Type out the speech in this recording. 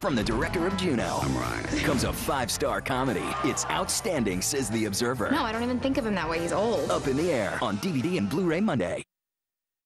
From the director of Juno I'm Ryan. comes a five-star comedy. It's outstanding, says The Observer. No, I don't even think of him that way. He's old. Up in the air on DVD and Blu-ray Monday.